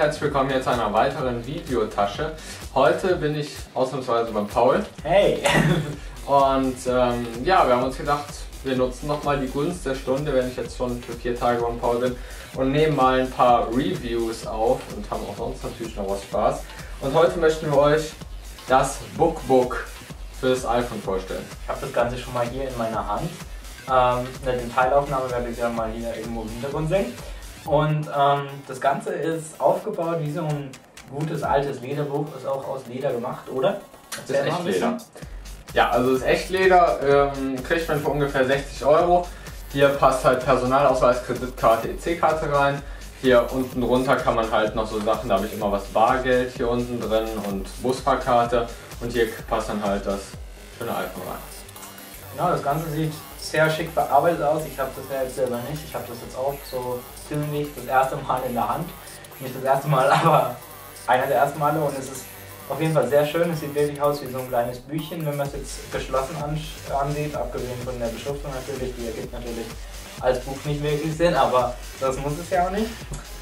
willkommen hier zu einer weiteren Videotasche. Heute bin ich ausnahmsweise beim Paul. Hey! Und ähm, ja, wir haben uns gedacht, wir nutzen nochmal die Gunst der Stunde, wenn ich jetzt schon für vier Tage beim Paul bin und nehmen mal ein paar Reviews auf und haben auch sonst natürlich noch was Spaß. Und heute möchten wir euch das Bookbook für das iPhone vorstellen. Ich habe das Ganze schon mal hier in meiner Hand. Ähm, eine Detailaufnahme werde ich ja mal hier irgendwo im Hintergrund sehen. Und ähm, das Ganze ist aufgebaut wie so ein gutes altes Lederbuch, ist auch aus Leder gemacht, oder? Das ist echt Leder. Ja, also das ist Echtleder, ähm, kriegt man für ungefähr 60 Euro. Hier passt halt Personalausweis, Kreditkarte, EC-Karte rein. Hier unten drunter kann man halt noch so Sachen, da habe ich immer was Bargeld hier unten drin und Busfahrkarte. Und hier passt dann halt das schöne iPhone rein. Genau, das Ganze sieht sehr schick verarbeitet aus. Ich habe das ja jetzt selber nicht. Ich habe das jetzt auch so ziemlich das erste Mal in der Hand. Nicht das erste Mal, aber einer der ersten Male und es ist auf jeden Fall sehr schön. Es sieht wirklich aus wie so ein kleines Büchchen, wenn man es jetzt geschlossen ansieht, abgesehen von der Beschriftung natürlich. Die ergibt natürlich als Buch nicht wirklich Sinn, aber das muss es ja auch nicht.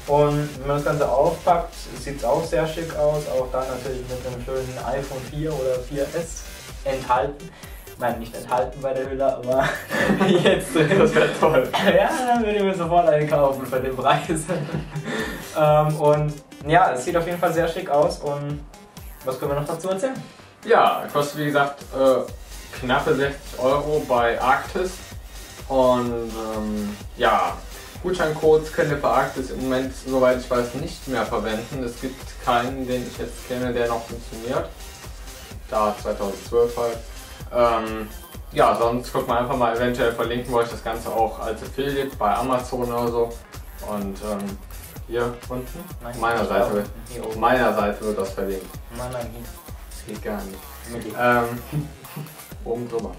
Und wenn man das Ganze aufpackt, sieht es auch sehr schick aus. Auch da natürlich mit einem schönen iPhone 4 oder 4S enthalten. Nein, nicht enthalten bei der Hülle, aber jetzt. Das wäre toll. ja, dann würde ich mir sofort einen kaufen für den Preis. ähm, und ja, es sieht auf jeden Fall sehr schick aus. Und was können wir noch dazu erzählen? Ja, kostet wie gesagt äh, knappe 60 Euro bei Arktis. Und ähm, ja, Gutscheincodes könnt ihr für Arktis im Moment, soweit ich weiß, nicht mehr verwenden. Es gibt keinen, den ich jetzt kenne, der noch funktioniert. Da 2012 halt. Ähm, ja, sonst guckt man einfach mal, eventuell verlinken wir euch das Ganze auch als Affiliate bei Amazon oder so. Und ähm, hier unten, Nein, meiner Seite, wird, hier auf oben. meiner Seite wird das verlinkt. Nein, nein, hier. Das geht gar nicht. Ähm, oben drüber.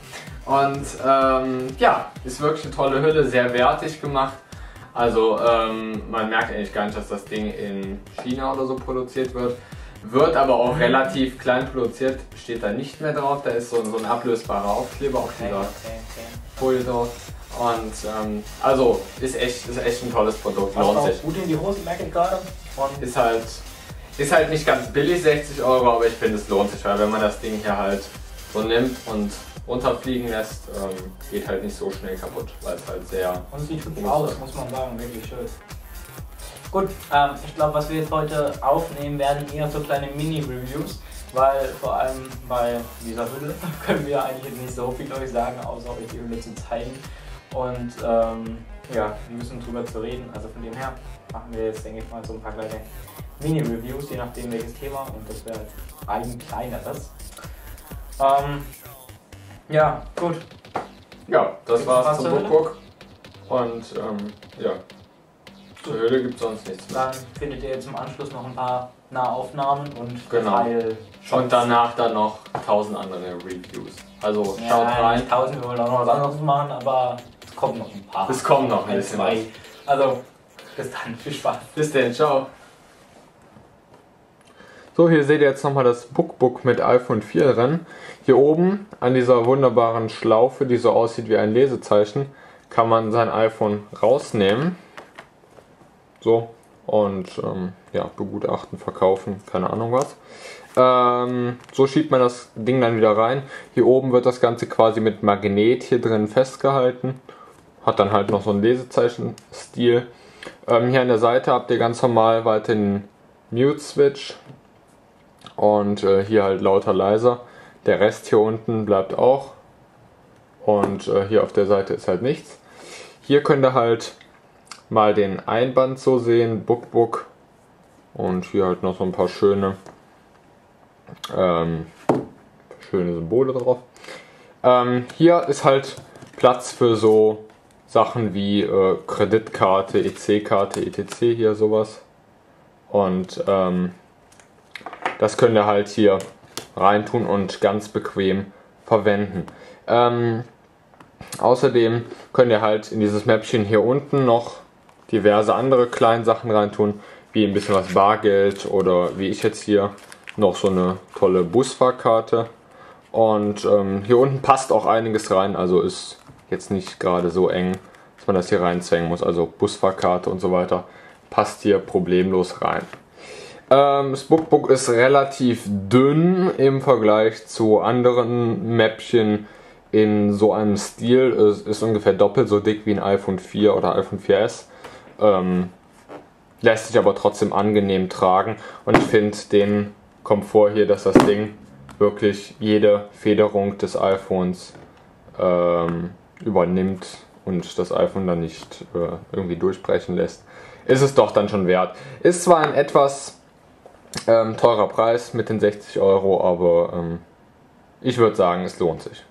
Und ähm, ja, ist wirklich eine tolle Hülle, sehr wertig gemacht. Also ähm, man merkt eigentlich gar nicht, dass das Ding in China oder so produziert wird. Wird aber auch relativ klein produziert, steht da nicht mehr drauf. Da ist so, so ein ablösbarer Aufkleber auf Okay, dieser okay, okay. Folie drauf. Und ähm, also ist echt, ist echt ein tolles Produkt, Passt lohnt sich. gut in die Hose, merke ich gerade. Und Ist halt, ist halt nicht ganz billig, 60 Euro, aber ich finde es lohnt sich, weil wenn man das Ding hier halt so nimmt und runterfliegen lässt, ähm, geht halt nicht so schnell kaputt, weil es halt sehr. Und sieht hübsch aus, muss man sagen, wirklich schön. Gut, ähm, ich glaube, was wir jetzt heute aufnehmen werden, eher so kleine Mini-Reviews, weil vor allem bei dieser Hülle können wir eigentlich jetzt nicht so viel euch sagen, außer euch die Hülle zu zeigen. Und ähm, ja, ein bisschen drüber zu reden. Also von dem her machen wir jetzt, denke ich mal, so ein paar kleine Mini-Reviews, je nachdem welches Thema. Und das wäre jetzt ein kleineres. Ähm, ja, gut. Ja, das war's zum? Bookbook. Und ähm, ja, zur Höhle gibt es sonst nichts mehr. Dann findet ihr jetzt im Anschluss noch ein paar Nahaufnahmen und Genau. Teil Und danach dann noch tausend andere Reviews. Also schaut ja, rein. nicht tausend, wir wollen auch noch was anderes machen, aber es kommen noch ein paar. Es kommt noch ein ein, bisschen zwei. Also, bis dann, viel Spaß. Bis denn, ciao. So, hier seht ihr jetzt nochmal das Bookbook mit iPhone 4 drin. Hier oben an dieser wunderbaren Schlaufe, die so aussieht wie ein Lesezeichen, kann man sein iPhone rausnehmen. So, und ähm, ja, begutachten, verkaufen, keine Ahnung was. Ähm, so schiebt man das Ding dann wieder rein. Hier oben wird das Ganze quasi mit Magnet hier drin festgehalten. Hat dann halt noch so einen Lesezeichen-Stil. Ähm, hier an der Seite habt ihr ganz normal weiter den Mute-Switch. Und äh, hier halt lauter leiser. Der Rest hier unten bleibt auch. Und äh, hier auf der Seite ist halt nichts. Hier könnt ihr halt mal den Einband so sehen, Bookbook. Und hier halt noch so ein paar schöne, ähm, schöne Symbole drauf. Ähm, hier ist halt Platz für so Sachen wie äh, Kreditkarte, EC-Karte, etc. hier sowas. Und ähm, das könnt ihr halt hier reintun und ganz bequem verwenden. Ähm, außerdem könnt ihr halt in dieses Mäppchen hier unten noch diverse andere kleine Sachen reintun, wie ein bisschen was Bargeld oder wie ich jetzt hier noch so eine tolle Busfahrkarte. Und ähm, hier unten passt auch einiges rein, also ist jetzt nicht gerade so eng, dass man das hier reinzwängen muss. Also Busfahrkarte und so weiter passt hier problemlos rein. Ähm, das Bookbook ist relativ dünn im Vergleich zu anderen Mäppchen in so einem Stil. Es ist ungefähr doppelt so dick wie ein iPhone 4 oder iPhone 4S. Ähm, lässt sich aber trotzdem angenehm tragen und ich finde den Komfort hier, dass das Ding wirklich jede Federung des iPhones ähm, übernimmt und das iPhone dann nicht äh, irgendwie durchbrechen lässt, ist es doch dann schon wert. Ist zwar ein etwas ähm, teurer Preis mit den 60 Euro, aber ähm, ich würde sagen, es lohnt sich.